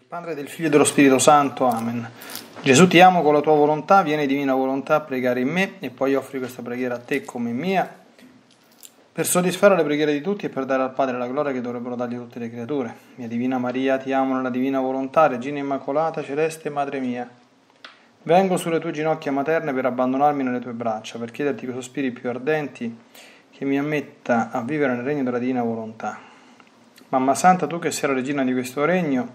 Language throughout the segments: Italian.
del Padre, del Figlio e dello Spirito Santo. Amen. Gesù ti amo con la tua volontà, vieni divina volontà a pregare in me e poi offri questa preghiera a te come mia per soddisfare le preghiere di tutti e per dare al Padre la gloria che dovrebbero dargli tutte le creature. Mia Divina Maria, ti amo nella divina volontà, Regina Immacolata, Celeste Madre mia. Vengo sulle tue ginocchia materne per abbandonarmi nelle tue braccia, per chiederti con sospiri più ardenti che mi ammetta a vivere nel regno della divina volontà. Mamma Santa, tu che sei la regina di questo regno,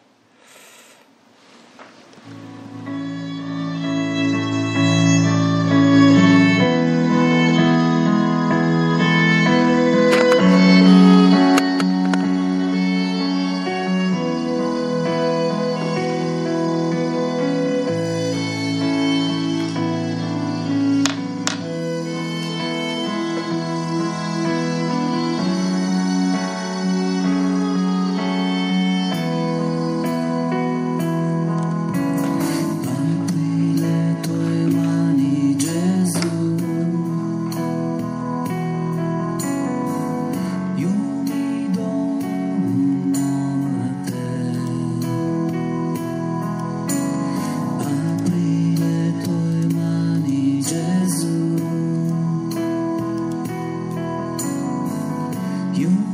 Dal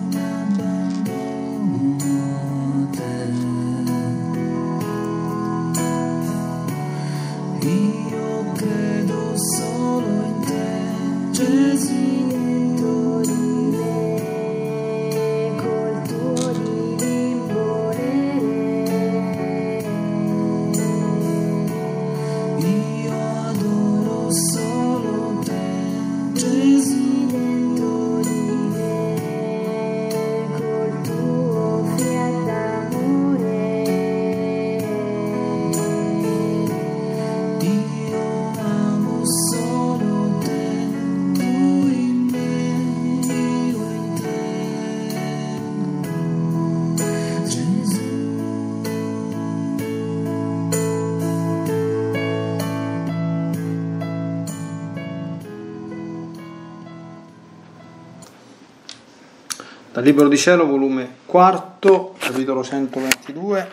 Libro di Cielo, volume 4, capitolo 122,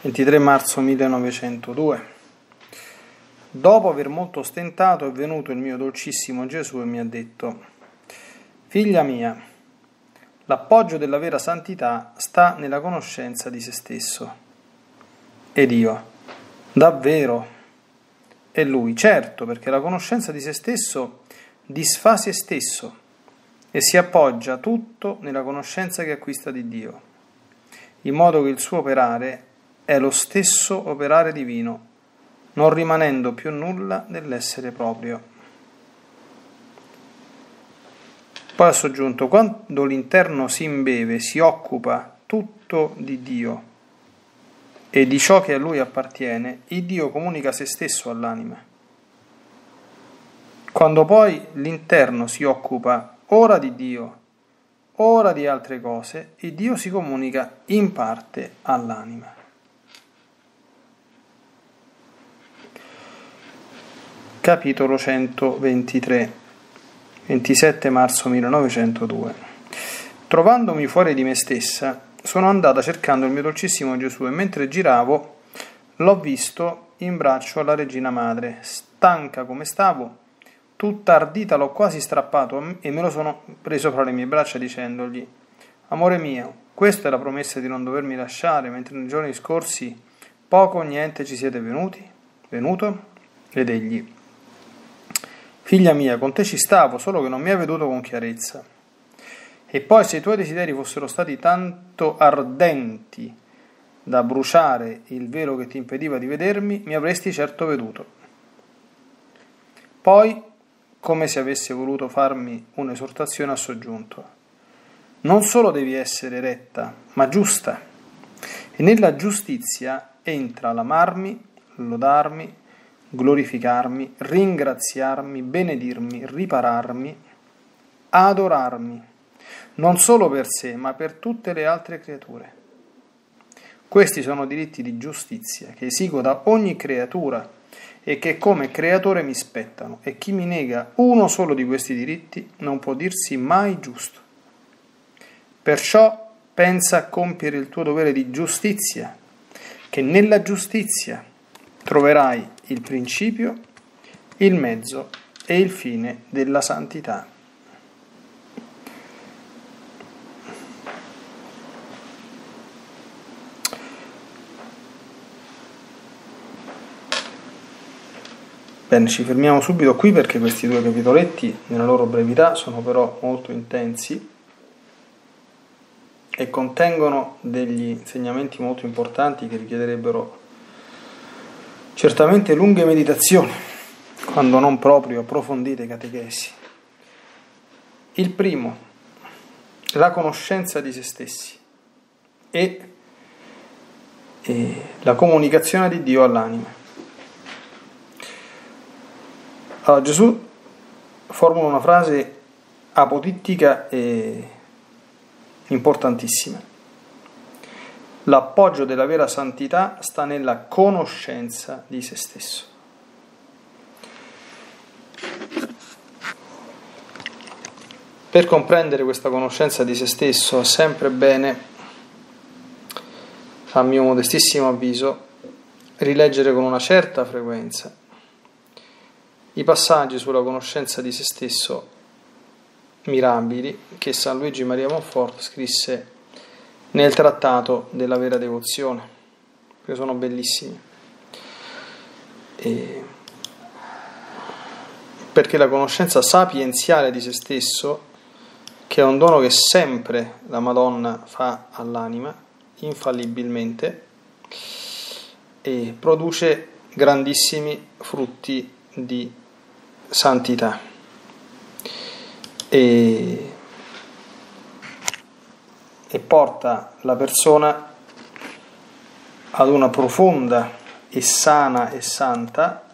23 marzo 1902. Dopo aver molto stentato è venuto il mio dolcissimo Gesù e mi ha detto, Figlia mia, l'appoggio della vera santità sta nella conoscenza di se stesso. Ed io, davvero? E lui, certo, perché la conoscenza di se stesso disfa se stesso e si appoggia tutto nella conoscenza che acquista di Dio, in modo che il suo operare è lo stesso operare divino, non rimanendo più nulla nell'essere proprio. Poi ha soggiunto, quando l'interno si imbeve, si occupa tutto di Dio e di ciò che a lui appartiene, il Dio comunica se stesso all'anima. Quando poi l'interno si occupa ora di Dio, ora di altre cose, e Dio si comunica in parte all'anima. Capitolo 123, 27 marzo 1902. Trovandomi fuori di me stessa, sono andata cercando il mio dolcissimo Gesù e mentre giravo l'ho visto in braccio alla regina madre. Stanca come stavo, Tutta ardita l'ho quasi strappato e me lo sono preso fra le mie braccia dicendogli Amore mio, questa è la promessa di non dovermi lasciare, mentre nei giorni scorsi poco o niente ci siete venuti? Venuto? Ed egli Figlia mia, con te ci stavo, solo che non mi hai veduto con chiarezza. E poi se i tuoi desideri fossero stati tanto ardenti da bruciare il velo che ti impediva di vedermi, mi avresti certo veduto. Poi, come se avesse voluto farmi un'esortazione, ha soggiunto. Non solo devi essere retta, ma giusta. E nella giustizia entra l'amarmi, lodarmi, glorificarmi, ringraziarmi, benedirmi, ripararmi, adorarmi, non solo per sé, ma per tutte le altre creature. Questi sono diritti di giustizia che esigo da ogni creatura e che come creatore mi spettano, e chi mi nega uno solo di questi diritti non può dirsi mai giusto. Perciò pensa a compiere il tuo dovere di giustizia, che nella giustizia troverai il principio, il mezzo e il fine della santità. Bene, ci fermiamo subito qui perché questi due capitoletti, nella loro brevità, sono però molto intensi e contengono degli insegnamenti molto importanti che richiederebbero certamente lunghe meditazioni, quando non proprio approfondite catechesi. Il primo, la conoscenza di se stessi e, e la comunicazione di Dio all'anima. Allora, Gesù formula una frase apodittica e importantissima. L'appoggio della vera santità sta nella conoscenza di se stesso. Per comprendere questa conoscenza di se stesso è sempre bene, a mio modestissimo avviso, rileggere con una certa frequenza i passaggi sulla conoscenza di se stesso mirabili che San Luigi Maria Monfort scrisse nel trattato della vera devozione, che sono bellissimi. E perché la conoscenza sapienziale di se stesso, che è un dono che sempre la Madonna fa all'anima, infallibilmente, produce grandissimi frutti di santità. E, e porta la persona ad una profonda e sana e santa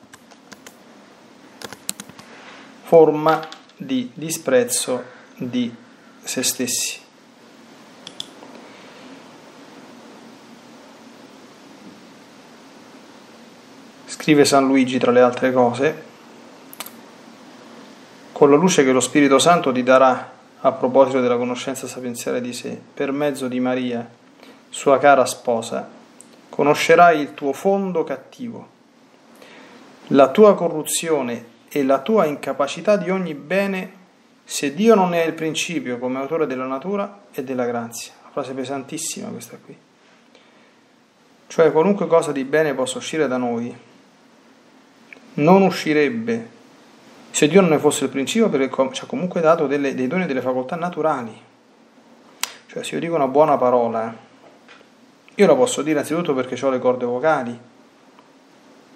forma di disprezzo di se stessi. Scrive San Luigi tra le altre cose, con la luce che lo Spirito Santo ti darà a proposito della conoscenza sapienziale di sé, per mezzo di Maria, sua cara sposa, conoscerai il tuo fondo cattivo, la tua corruzione e la tua incapacità di ogni bene se Dio non è il principio come autore della natura e della grazia. Una frase pesantissima questa qui. Cioè qualunque cosa di bene possa uscire da noi, non uscirebbe se Dio non ne fosse il principio, perché ci ha comunque dato delle, dei doni e delle facoltà naturali. Cioè, se io dico una buona parola, io la posso dire anzitutto perché ho le corde vocali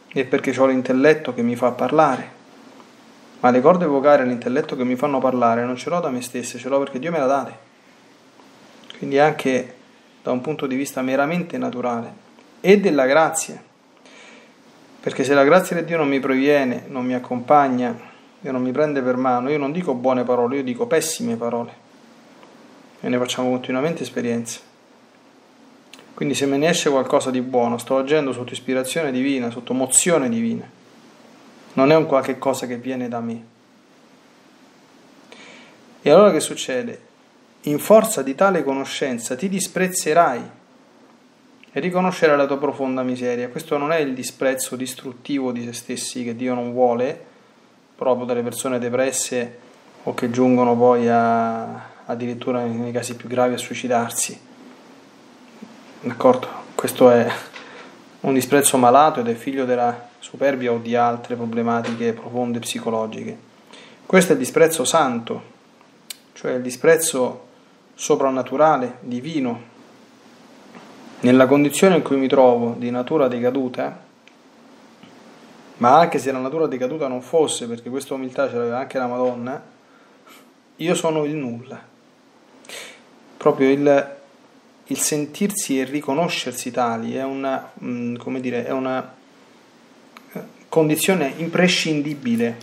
e perché ho l'intelletto che mi fa parlare. Ma le corde vocali e l'intelletto che mi fanno parlare non ce l'ho da me stesse, ce l'ho perché Dio me la date. Quindi anche da un punto di vista meramente naturale e della grazia. Perché se la grazia di Dio non mi proviene, non mi accompagna, Dio non mi prende per mano, io non dico buone parole, io dico pessime parole. E ne facciamo continuamente esperienze. Quindi se me ne esce qualcosa di buono, sto agendo sotto ispirazione divina, sotto mozione divina. Non è un qualche cosa che viene da me. E allora che succede? In forza di tale conoscenza ti disprezzerai e riconoscerai la tua profonda miseria. Questo non è il disprezzo distruttivo di se stessi che Dio non vuole, proprio dalle persone depresse o che giungono poi a, addirittura nei casi più gravi a suicidarsi. D'accordo? Questo è un disprezzo malato ed è figlio della superbia o di altre problematiche profonde psicologiche. Questo è il disprezzo santo, cioè il disprezzo soprannaturale, divino. Nella condizione in cui mi trovo di natura decaduta, ma anche se la natura decaduta non fosse, perché questa umiltà ce l'aveva anche la Madonna, io sono il nulla. Proprio il, il sentirsi e riconoscersi tali è una, mm, dire, è una eh, condizione imprescindibile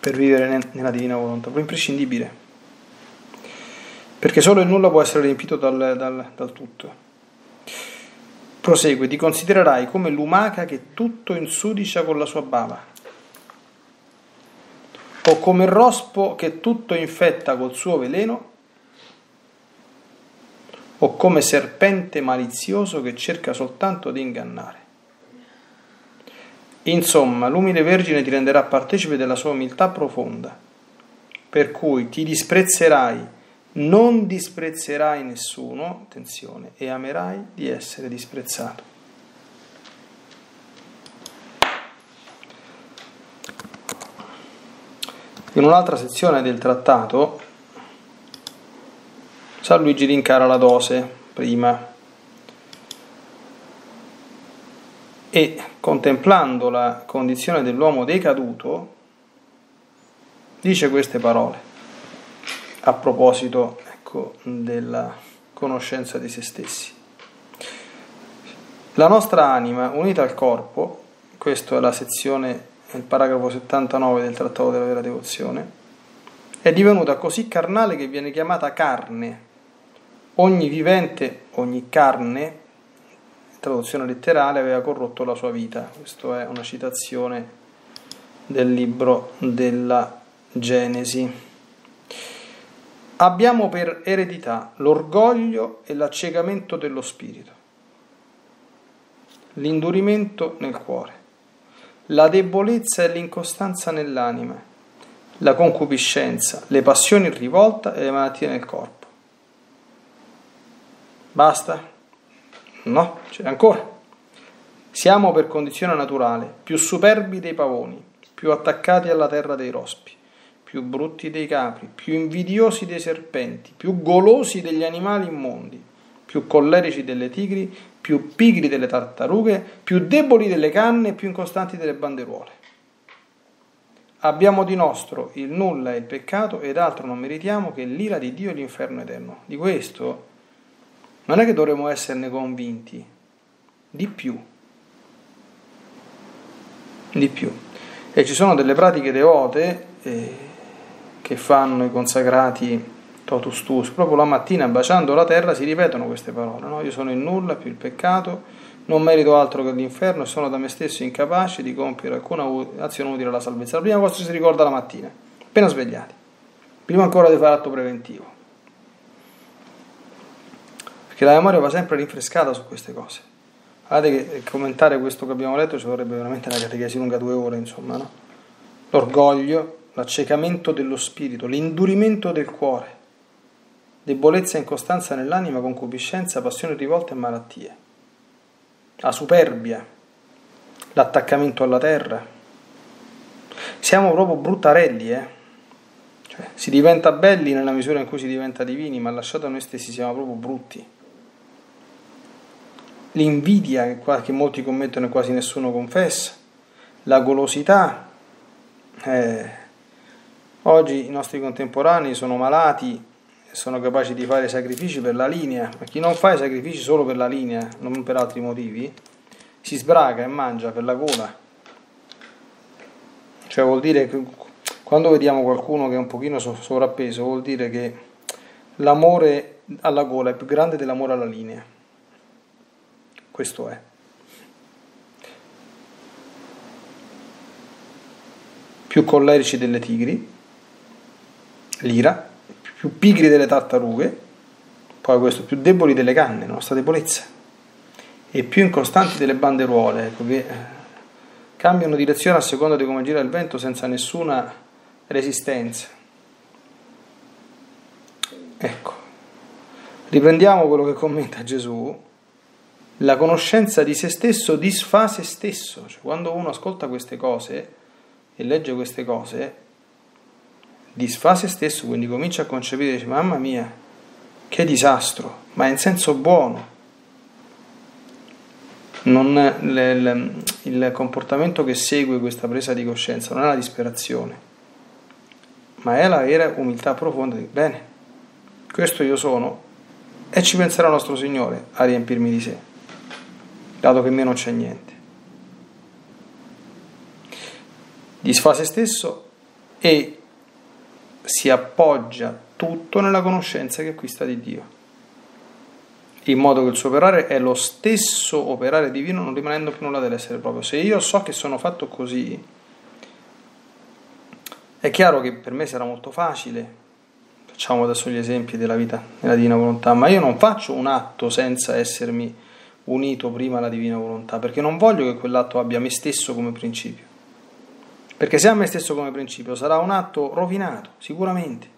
per vivere nella divina volontà, imprescindibile. Perché solo il nulla può essere riempito dal, dal, dal tutto. Prosegue, ti considererai come l'umaca che tutto insudicia con la sua bava, o come il rospo che tutto infetta col suo veleno, o come serpente malizioso che cerca soltanto di ingannare. Insomma, l'umile Vergine ti renderà partecipe della sua umiltà profonda, per cui ti disprezzerai non disprezzerai nessuno, attenzione, e amerai di essere disprezzato. In un'altra sezione del trattato, San Luigi rincara la dose prima e contemplando la condizione dell'uomo decaduto, dice queste parole a proposito ecco, della conoscenza di se stessi. La nostra anima, unita al corpo, questa è la sezione, il paragrafo 79 del Trattato della vera devozione, è divenuta così carnale che viene chiamata carne. Ogni vivente, ogni carne, traduzione letterale, aveva corrotto la sua vita. Questa è una citazione del libro della Genesi. Abbiamo per eredità l'orgoglio e l'accecamento dello spirito, l'indurimento nel cuore, la debolezza e l'incostanza nell'anima, la concupiscenza, le passioni in rivolta e le malattie nel corpo. Basta? No, c'è ancora. Siamo per condizione naturale più superbi dei pavoni, più attaccati alla terra dei rospi più brutti dei capri, più invidiosi dei serpenti, più golosi degli animali immondi, più collerici delle tigri, più pigri delle tartarughe, più deboli delle canne più incostanti delle banderuole. Abbiamo di nostro il nulla e il peccato ed altro non meritiamo che l'ira di Dio e l'inferno eterno. Di questo non è che dovremmo esserne convinti, di più. Di più. E ci sono delle pratiche devote. Eh, che fanno i consacrati totus tuus, proprio la mattina baciando la terra si ripetono queste parole, no? io sono il nulla più il peccato, non merito altro che l'inferno e sono da me stesso incapace di compiere alcuna azione utile alla salvezza. La prima cosa che si ricorda la mattina, appena svegliati, prima ancora di fare atto preventivo. Perché la memoria va sempre rinfrescata su queste cose. Guardate che commentare questo che abbiamo letto ci vorrebbe veramente una catechesi lunga due ore, insomma, no? L'orgoglio, l'accecamento dello spirito, l'indurimento del cuore, debolezza e incostanza nell'anima, concupiscenza, passione rivolta e malattie, la superbia, l'attaccamento alla terra. Siamo proprio bruttarelli, eh? Cioè, si diventa belli nella misura in cui si diventa divini, ma lasciato a noi stessi siamo proprio brutti. L'invidia che molti commettono e quasi nessuno confessa, la golosità, eh, Oggi i nostri contemporanei sono malati sono capaci di fare sacrifici per la linea, ma chi non fa i sacrifici solo per la linea, non per altri motivi, si sbraga e mangia per la gola. Cioè vuol dire che quando vediamo qualcuno che è un pochino sovrappeso, vuol dire che l'amore alla gola è più grande dell'amore alla linea. Questo è. Più collerici delle tigri, l'ira, più pigri delle tartarughe, poi questo, più deboli delle canne, nostra debolezza, e più incostanti delle banderuole, ecco, che eh, cambiano direzione a seconda di come gira il vento senza nessuna resistenza. Ecco, riprendiamo quello che commenta Gesù. La conoscenza di se stesso disfa se stesso, cioè quando uno ascolta queste cose e legge queste cose, disfa se stesso, quindi comincia a concepire, dice, mamma mia, che disastro, ma in senso buono. Non, il, il comportamento che segue questa presa di coscienza non è la disperazione, ma è la vera umiltà profonda di bene, questo io sono e ci penserà nostro Signore a riempirmi di sé, dato che in me non c'è niente. Disfa se stesso e si appoggia tutto nella conoscenza che acquista di Dio, in modo che il suo operare è lo stesso operare divino, non rimanendo più nulla dell'essere proprio. Se io so che sono fatto così, è chiaro che per me sarà molto facile, facciamo adesso gli esempi della vita nella divina volontà, ma io non faccio un atto senza essermi unito prima alla divina volontà, perché non voglio che quell'atto abbia me stesso come principio. Perché se ha me stesso come principio sarà un atto rovinato, sicuramente.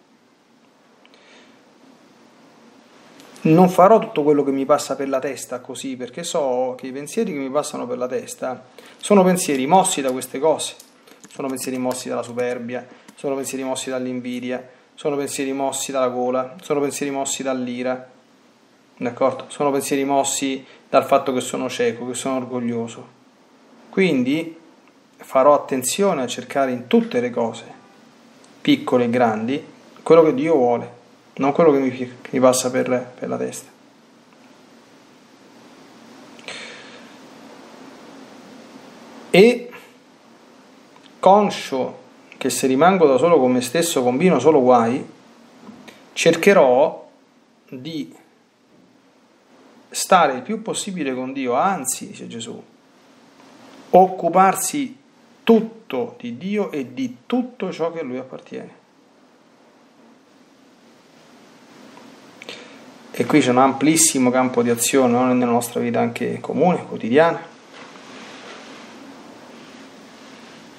Non farò tutto quello che mi passa per la testa così, perché so che i pensieri che mi passano per la testa sono pensieri mossi da queste cose, sono pensieri mossi dalla superbia, sono pensieri mossi dall'invidia, sono pensieri mossi dalla gola, sono pensieri mossi dall'ira, d'accordo? Sono pensieri mossi dal fatto che sono cieco, che sono orgoglioso. Quindi farò attenzione a cercare in tutte le cose, piccole e grandi, quello che Dio vuole, non quello che mi, che mi passa per, per la testa. E conscio che se rimango da solo con me stesso combino solo guai, cercherò di stare il più possibile con Dio, anzi, dice Gesù, occuparsi tutto di Dio e di tutto ciò che a Lui appartiene. E qui c'è un amplissimo campo di azione no? nella nostra vita anche comune, quotidiana.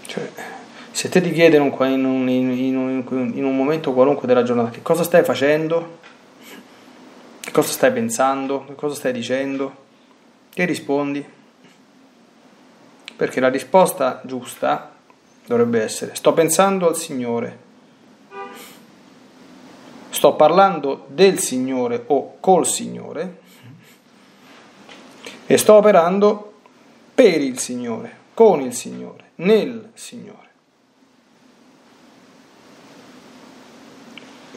Cioè, se te ti chiedono in un, in, in un momento qualunque della giornata che cosa stai facendo, che cosa stai pensando, che cosa stai dicendo, che rispondi? Perché la risposta giusta dovrebbe essere sto pensando al Signore, sto parlando del Signore o col Signore e sto operando per il Signore, con il Signore, nel Signore.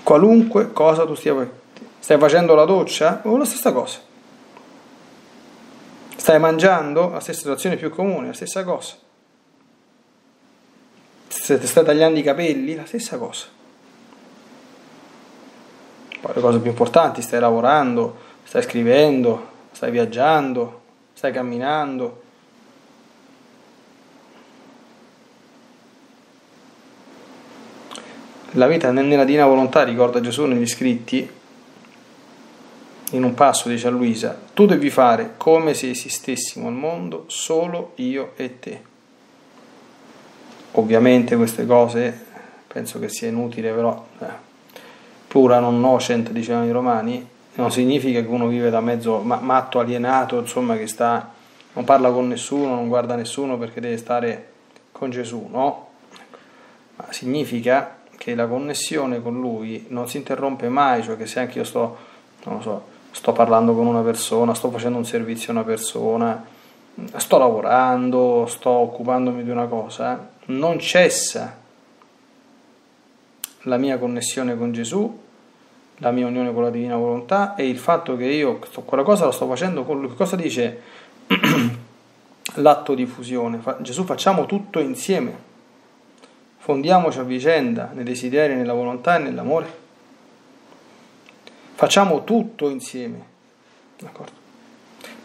Qualunque cosa tu stia facendo, stai facendo la doccia o la stessa cosa. Stai mangiando? La stessa situazione più comune, la stessa cosa. Se ti stai tagliando i capelli, la stessa cosa. Poi le cose più importanti, stai lavorando, stai scrivendo, stai viaggiando, stai camminando. La vita nella Divina Volontà, ricorda Gesù negli scritti, in un passo dice a Luisa, tu devi fare come se esistessimo al mondo solo io e te. Ovviamente queste cose penso che sia inutile, però eh, plura non nocent, dicevano i romani, non significa che uno vive da mezzo matto, alienato, insomma che sta, non parla con nessuno, non guarda nessuno perché deve stare con Gesù, no? Ma significa che la connessione con Lui non si interrompe mai, cioè che se anche io sto, non lo so, sto parlando con una persona, sto facendo un servizio a una persona, sto lavorando, sto occupandomi di una cosa, non cessa la mia connessione con Gesù, la mia unione con la divina volontà e il fatto che io quella cosa la sto facendo con. Cosa dice l'atto di fusione? Gesù facciamo tutto insieme, fondiamoci a vicenda nei desideri, nella volontà e nell'amore. Facciamo tutto insieme, d'accordo?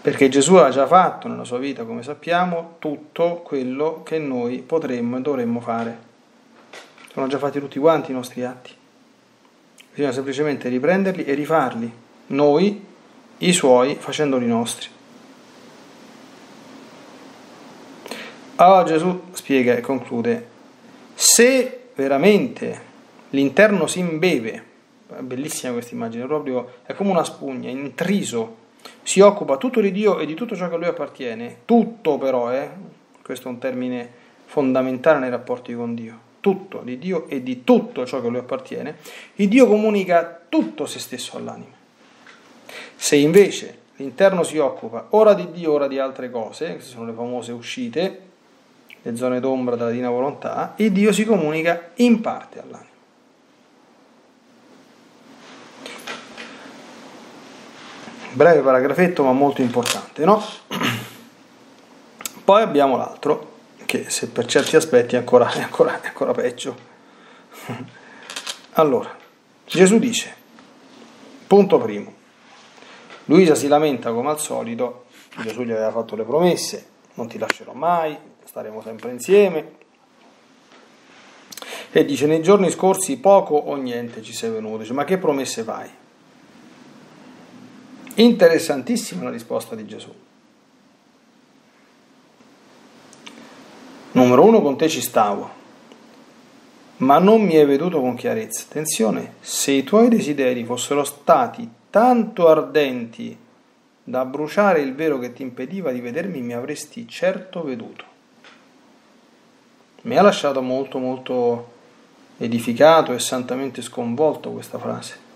Perché Gesù ha già fatto nella sua vita, come sappiamo, tutto quello che noi potremmo e dovremmo fare. Sono già fatti tutti quanti i nostri atti. Bisogna semplicemente riprenderli e rifarli, noi, i suoi, facendoli nostri. Allora Gesù spiega e conclude, se veramente l'interno si imbeve bellissima questa immagine, proprio è come una spugna, intriso, si occupa tutto di Dio e di tutto ciò che a lui appartiene, tutto però, eh? questo è un termine fondamentale nei rapporti con Dio, tutto di Dio e di tutto ciò che a lui appartiene, il Dio comunica tutto se stesso all'anima. Se invece l'interno si occupa ora di Dio, ora di altre cose, queste sono le famose uscite, le zone d'ombra della divina volontà, il Dio si comunica in parte all'anima. Breve paragrafetto ma molto importante, no? Poi abbiamo l'altro, che se per certi aspetti è ancora, è ancora, è ancora peggio. Allora, Gesù dice, punto primo, Luisa si lamenta come al solito, Gesù gli aveva fatto le promesse, non ti lascerò mai, staremo sempre insieme. E dice, nei giorni scorsi poco o niente ci sei venuto, dice, ma che promesse fai? Interessantissima la risposta di Gesù. Numero uno, con te ci stavo, ma non mi hai veduto con chiarezza. Attenzione, se i tuoi desideri fossero stati tanto ardenti da bruciare il velo che ti impediva di vedermi, mi avresti certo veduto. Mi ha lasciato molto molto edificato e santamente sconvolto questa frase.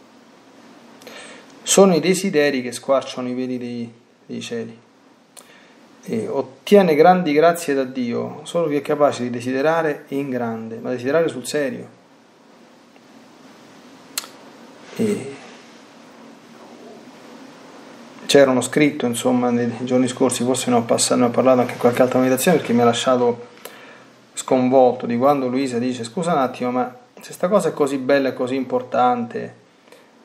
Sono i desideri che squarciano i veli dei, dei cieli e ottiene grandi grazie da Dio solo chi è capace di desiderare in grande, ma desiderare sul serio. E c'era uno scritto, insomma, nei giorni scorsi, forse ne ho, passato, ne ho parlato anche in qualche altra meditazione perché mi ha lasciato sconvolto di quando Luisa dice scusa un attimo, ma se sta cosa è così bella e così importante,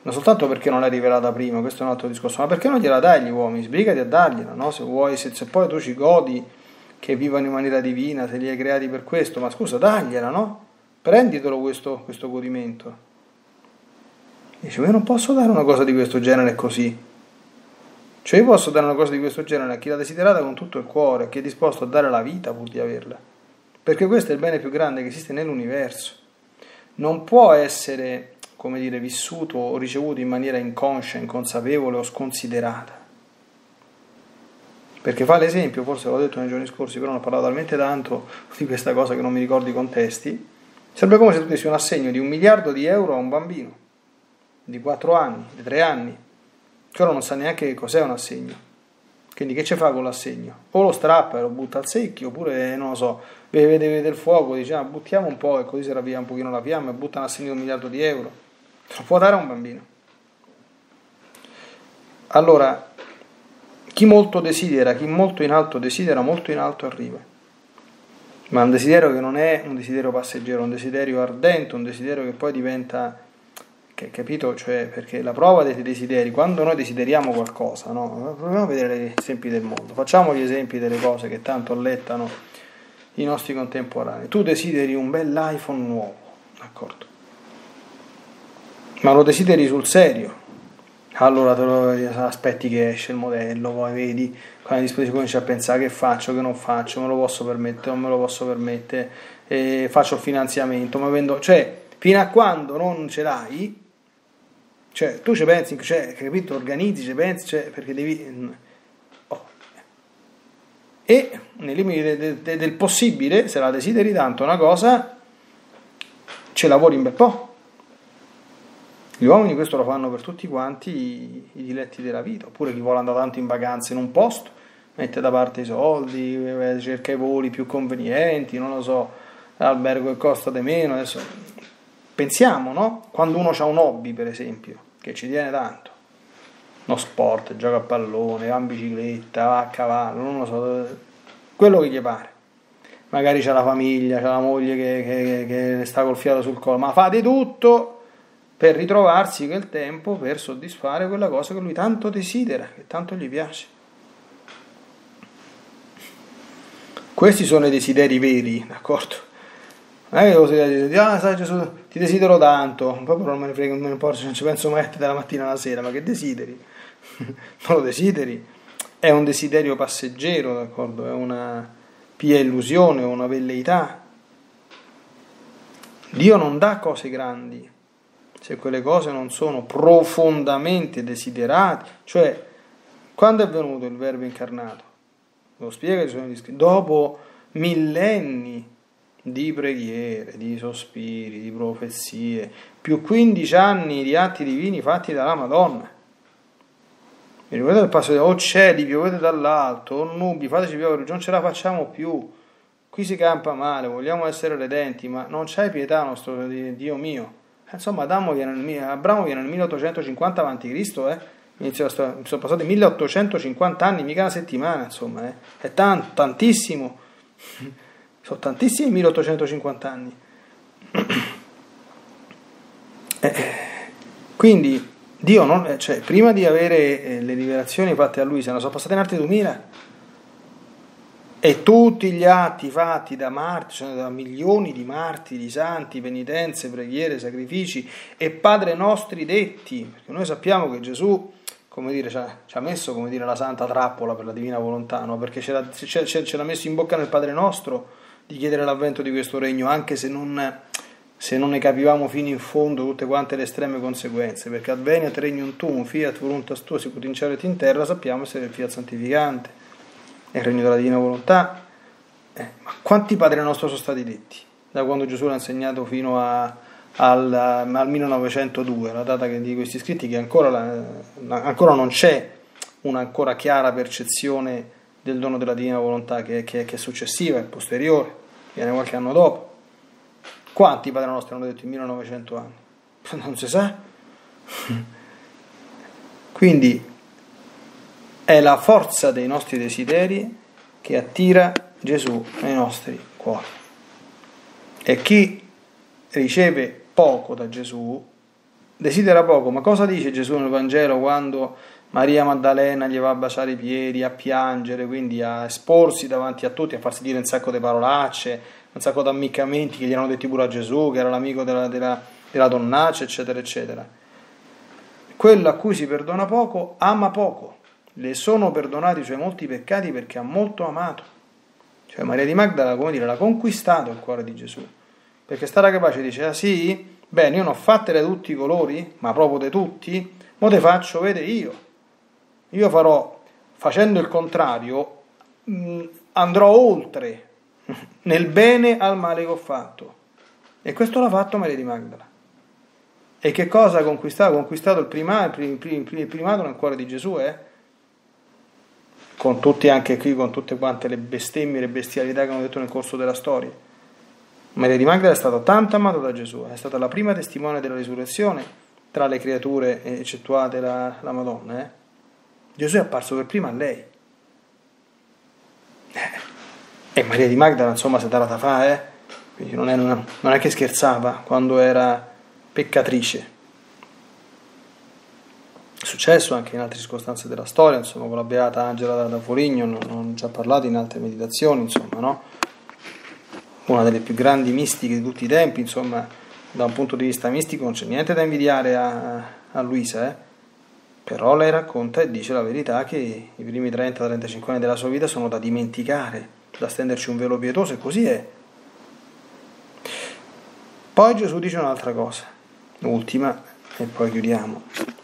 non soltanto perché non l'hai rivelata prima, questo è un altro discorso, ma perché non gliela dai agli uomini? Sbrigati a dargliela, no? Se vuoi, se, se, poi tu ci godi che vivano in maniera divina, se li hai creati per questo, ma scusa, dagliela, no? Prenditelo questo, questo godimento. Dice, ma io non posso dare una cosa di questo genere così. Cioè io posso dare una cosa di questo genere a chi l'ha desiderata con tutto il cuore, a chi è disposto a dare la vita pur di averla. Perché questo è il bene più grande che esiste nell'universo. Non può essere come dire, vissuto o ricevuto in maniera inconscia, inconsapevole o sconsiderata. Perché fa l'esempio, forse l'ho detto nei giorni scorsi, però ne ho parlato talmente tanto di questa cosa che non mi ricordo i contesti, sembra come se tu dessi un assegno di un miliardo di euro a un bambino di 4 anni, di 3 anni, che ora non sa neanche che cos'è un assegno. Quindi che ci fa con l'assegno? O lo strappa e lo butta al secchio, oppure non lo so, vede, vede del fuoco, dice ah, buttiamo un po' e così si ravvia un pochino la fiamma e butta un assegno di un miliardo di euro. Lo può dare a un bambino. Allora, chi molto desidera, chi molto in alto desidera, molto in alto arriva. Ma un desiderio che non è un desiderio passeggero, un desiderio ardente, un desiderio che poi diventa, capito? Cioè, perché la prova dei desideri, quando noi desideriamo qualcosa, no? proviamo a vedere gli esempi del mondo, facciamo gli esempi delle cose che tanto allettano i nostri contemporanei. Tu desideri un bel iPhone nuovo, d'accordo? Ma lo desideri sul serio. Allora te lo, aspetti che esce il modello, poi vedi, quando disposizione cominci a pensare che faccio, che non faccio, me lo posso permettere, non me lo posso permettere, eh, faccio il finanziamento, ma vendo, cioè fino a quando non ce l'hai, cioè tu ci pensi, cioè, capito, organizzi, ci pensi, cioè, perché devi... Oh. E nei limiti de, de, del possibile, se la desideri tanto una cosa, ci lavori un bel po' Gli uomini questo lo fanno per tutti quanti i, i diletti della vita, oppure chi vuole andare tanto in vacanza in un posto, mette da parte i soldi, eh, cerca i voli più convenienti, non lo so, l'albergo che costa di meno. Adesso pensiamo, no? Quando uno ha un hobby, per esempio, che ci tiene tanto, uno sport, gioca a pallone, va in bicicletta, va a cavallo, non lo so, quello che gli pare. Magari c'è la famiglia, c'è la moglie che, che, che sta col fiato sul collo, ma fa di tutto per ritrovarsi quel tempo per soddisfare quella cosa che lui tanto desidera, che tanto gli piace. Questi sono i desideri veri, d'accordo? Non è che così dici, ah, sai Gesù, ti desidero tanto, però non me ne frega, non me ne importa, non ci penso mai dalla mattina alla sera, ma che desideri? non lo desideri? È un desiderio passeggero, d'accordo? È una pia illusione, una velleità. Dio non dà cose grandi, se quelle cose non sono profondamente desiderate, cioè quando è venuto il Verbo incarnato? Lo spiega, ci sono gli scritti, dopo millenni di preghiere, di sospiri, di profezie, più 15 anni di atti divini fatti dalla Madonna. Mi ricordate il passo di o cieli, piovete dall'alto, o nubi, fateci piovere, non ce la facciamo più. Qui si campa male, vogliamo essere redenti, ma non c'hai pietà, nostro Dio mio. Insomma, Adamo viene nel, Abramo viene nel 1850 a.C., eh? Sono passati 1850 anni, mica una settimana, insomma, eh? è tanto, tantissimo. Sono tantissimi 1850 anni. Eh, quindi Dio, non, eh, cioè, prima di avere eh, le rivelazioni fatte a lui, se ne sono passate in altri 2000 e tutti gli atti fatti da martiri, cioè da milioni di martiri, santi, penitenze, preghiere, sacrifici e Padre nostri detti, perché noi sappiamo che Gesù come dire, ci ha messo come dire, la santa trappola per la divina volontà, no? perché ce l'ha, ce, ce l'ha messo in bocca nel Padre nostro di chiedere l'avvento di questo regno, anche se non, se non ne capivamo fino in fondo tutte quante le estreme conseguenze, perché adveniat regnum tuum, fiat voluntas tua, sicut in in terra, sappiamo essere il fiat santificante, il regno della divina volontà. Eh, ma quanti padri nostri sono stati detti? Da quando Gesù l'ha insegnato fino a, al, al, 1902, la data di questi scritti, che ancora, ancora non c'è una ancora chiara percezione del dono della divina volontà che, che, che è successiva, è posteriore, viene qualche anno dopo. Quanti padri nostri hanno detto in 1900 anni? Non si sa. Quindi è la forza dei nostri desideri che attira Gesù nei nostri cuori. E chi riceve poco da Gesù desidera poco, ma cosa dice Gesù nel Vangelo quando Maria Maddalena gli va a baciare i piedi, a piangere, quindi a esporsi davanti a tutti, a farsi dire un sacco di parolacce, un sacco di ammiccamenti che gli hanno detti pure a Gesù, che era l'amico della, della, della donnaccia, eccetera, eccetera. Quello a cui si perdona poco ama poco, le sono perdonati i suoi molti peccati perché ha molto amato. Cioè Maria di Magdala, come dire, l'ha conquistato il cuore di Gesù, perché stava capace di dire, ah sì, bene, io non ho fatte di tutti i colori, ma proprio di tutti, ma te faccio vedere io. Io farò, facendo il contrario, mm, andrò oltre nel bene al male che ho fatto. E questo l'ha fatto Maria di Magdala. E che cosa ha conquistato? Ha conquistato il primato, il primato nel cuore di Gesù, eh? Con tutti anche qui, con tutte quante le bestemmie, le bestialità che hanno detto nel corso della storia. Maria di Magdala è stata tanto amata da Gesù, è stata la prima testimone della risurrezione tra le creature, eccettuate la, la Madonna. Eh? Gesù è apparso per prima a lei. E Maria di Magdala, insomma, si è data fa, eh? Quindi non è, non è che scherzava quando era peccatrice. Successo anche in altre circostanze della storia, insomma, con la beata Angela da Foligno, non, ho già parlato in altre meditazioni, insomma, no? Una delle più grandi mistiche di tutti i tempi, insomma, da un punto di vista mistico non c'è niente da invidiare a, a Luisa, eh? Però lei racconta e dice la verità che i primi 30-35 anni della sua vita sono da dimenticare, da stenderci un velo pietoso e così è. Poi Gesù dice un'altra cosa, ultima, e poi chiudiamo.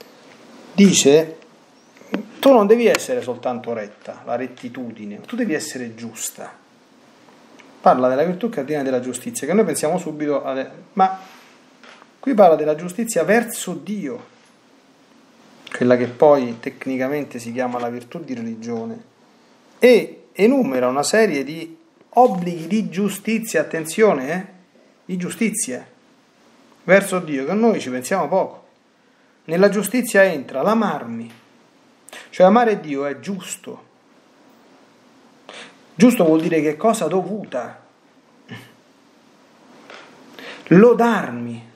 Dice, tu non devi essere soltanto retta, la rettitudine, tu devi essere giusta. Parla della virtù cardinale della giustizia, che noi pensiamo subito, alle... ma qui parla della giustizia verso Dio quella che poi tecnicamente si chiama la virtù di religione, e enumera una serie di obblighi di giustizia, attenzione, eh? di giustizia verso Dio, che noi ci pensiamo poco. Nella giustizia entra l'amarmi, cioè amare Dio è giusto. Giusto vuol dire che cosa dovuta. Lodarmi,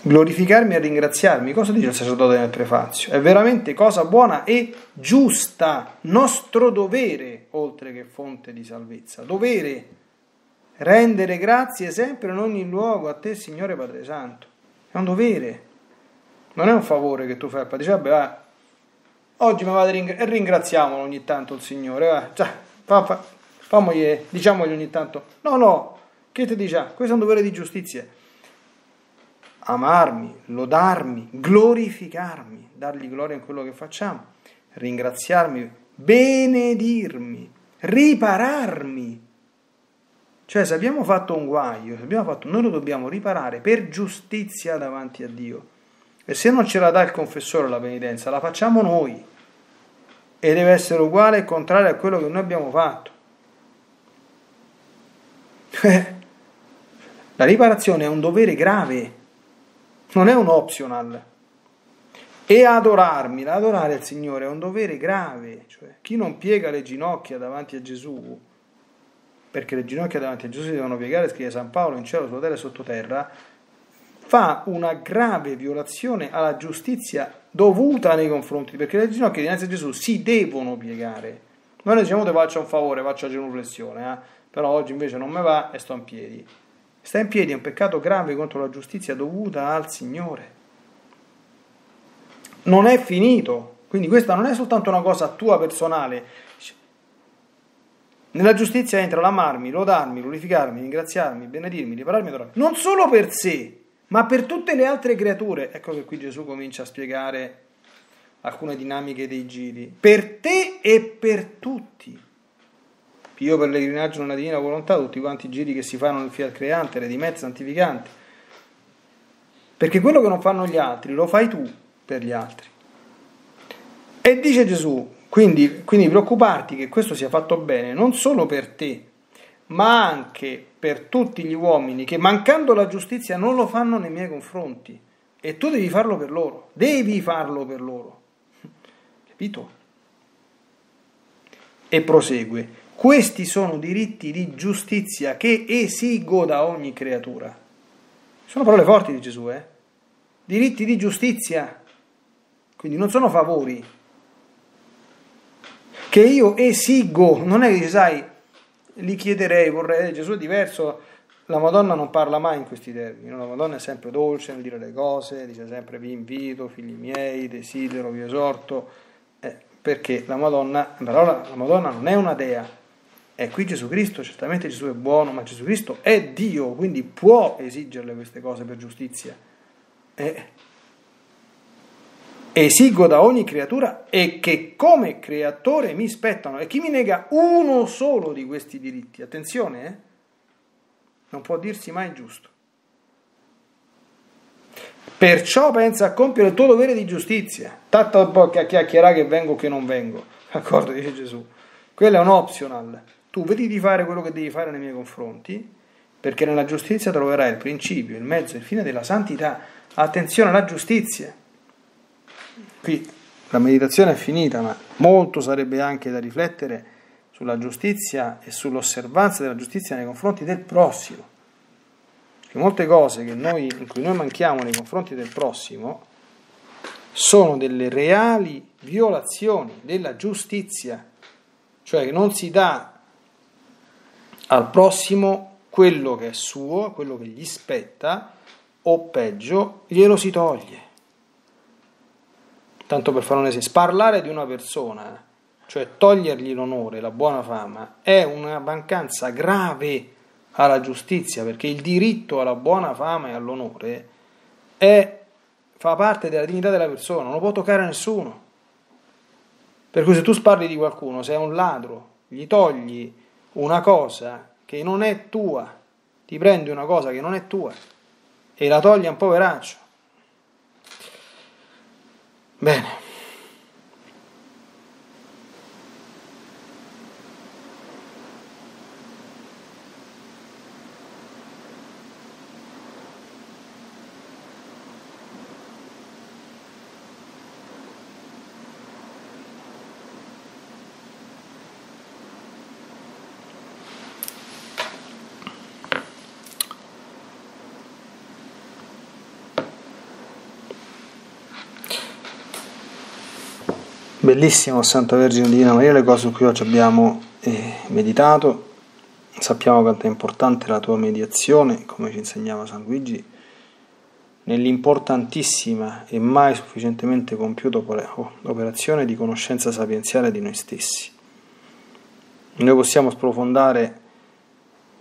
glorificarmi e ringraziarmi. Cosa dice il sacerdote nel prefazio? È veramente cosa buona e giusta, nostro dovere, oltre che fonte di salvezza. Dovere rendere grazie sempre in ogni luogo a te, Signore Padre Santo. È un dovere, non è un favore che tu fai. Dice, vabbè, va, oggi mi vado e ringraziamolo ogni tanto il Signore. Va. Cioè, fa, fa, famogli, diciamogli ogni tanto, no, no, che ti dice? Questo è un dovere di giustizia amarmi, lodarmi, glorificarmi, dargli gloria in quello che facciamo, ringraziarmi, benedirmi, ripararmi. Cioè, se abbiamo fatto un guaio, se abbiamo fatto, noi lo dobbiamo riparare per giustizia davanti a Dio. E se non ce la dà il confessore la penitenza, la facciamo noi. E deve essere uguale e contrario a quello che noi abbiamo fatto. La riparazione è un dovere grave, non è un optional. E adorarmi, adorare il Signore è un dovere grave. Cioè, chi non piega le ginocchia davanti a Gesù, perché le ginocchia davanti a Gesù si devono piegare, scrive San Paolo, in cielo, sulla terra e sottoterra, fa una grave violazione alla giustizia dovuta nei confronti, perché le ginocchia dinanzi a Gesù si devono piegare. Noi diciamo ti faccio un favore, faccio genuflessione, eh? però oggi invece non me va e sto in piedi. Sta in piedi è un peccato grave contro la giustizia dovuta al Signore. Non è finito, quindi questa non è soltanto una cosa tua personale. Nella giustizia entra l'amarmi, lodarmi, glorificarmi, ringraziarmi, benedirmi, ripararmi, adorarmi. Non solo per sé, ma per tutte le altre creature. Ecco che qui Gesù comincia a spiegare alcune dinamiche dei giri. Per te e per tutti. Io pellegrinaggio nella divina volontà, tutti quanti i giri che si fanno nel fiat creante, redimezzo, santificante. Perché quello che non fanno gli altri lo fai tu per gli altri. E dice Gesù, quindi, quindi preoccuparti che questo sia fatto bene non solo per te, ma anche per tutti gli uomini che mancando la giustizia non lo fanno nei miei confronti. E tu devi farlo per loro, devi farlo per loro. Capito? E prosegue. Questi sono diritti di giustizia che esigo da ogni creatura. Sono parole forti di Gesù, eh? Diritti di giustizia. Quindi non sono favori. Che io esigo, non è che sai, li chiederei, vorrei, eh, Gesù è diverso, la Madonna non parla mai in questi termini, la Madonna è sempre dolce nel dire le cose, dice sempre vi invito, figli miei, desidero, vi esorto, eh, perché la Madonna, la Madonna non è una dea, è qui Gesù Cristo, certamente Gesù è buono, ma Gesù Cristo è Dio, quindi può esigerle queste cose per giustizia. E esigo da ogni creatura e che come creatore mi spettano. E chi mi nega uno solo di questi diritti, attenzione, eh, non può dirsi mai giusto. Perciò pensa a compiere il tuo dovere di giustizia. Tanto un po' a chiacchierare che vengo o che non vengo. D'accordo, dice Gesù. Quello è un optional tu vedi di fare quello che devi fare nei miei confronti, perché nella giustizia troverai il principio, il mezzo, il fine della santità. Attenzione alla giustizia. Qui la meditazione è finita, ma molto sarebbe anche da riflettere sulla giustizia e sull'osservanza della giustizia nei confronti del prossimo. Perché molte cose noi, in cui noi manchiamo nei confronti del prossimo sono delle reali violazioni della giustizia, cioè che non si dà al prossimo quello che è suo, quello che gli spetta, o peggio, glielo si toglie. Tanto per fare un esempio, parlare di una persona, cioè togliergli l'onore, la buona fama, è una mancanza grave alla giustizia, perché il diritto alla buona fama e all'onore è, fa parte della dignità della persona, non lo può toccare nessuno. Per cui se tu sparli di qualcuno, se è un ladro, gli togli una cosa che non è tua, ti prendi una cosa che non è tua e la togli a un poveraccio. Bene. Bellissimo Santa Vergine Divina Maria, le cose su cui oggi abbiamo eh, meditato. Sappiamo quanto è importante la tua mediazione, come ci insegnava San Luigi, nell'importantissima e mai sufficientemente compiuta operazione di conoscenza sapienziale di noi stessi. Noi possiamo sprofondare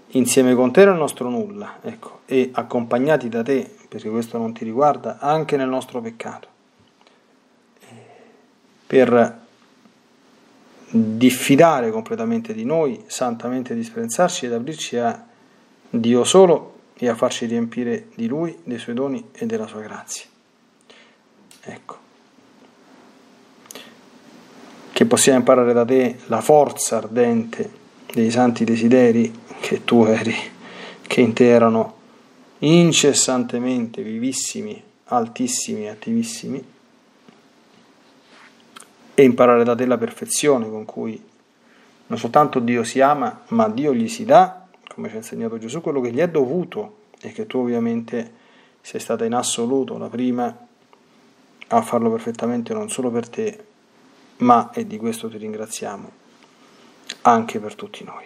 insieme con te nel nostro nulla, ecco, e accompagnati da te, perché questo non ti riguarda, anche nel nostro peccato per diffidare completamente di noi, santamente disprezzarci ed aprirci a Dio solo e a farci riempire di Lui, dei Suoi doni e della Sua grazia. Ecco. Che possiamo imparare da te la forza ardente dei santi desideri che tu eri, che in te erano incessantemente vivissimi, altissimi, attivissimi, e imparare da te la perfezione con cui non soltanto Dio si ama, ma Dio gli si dà, come ci ha insegnato Gesù, quello che gli è dovuto e che tu ovviamente sei stata in assoluto la prima a farlo perfettamente non solo per te, ma, e di questo ti ringraziamo, anche per tutti noi.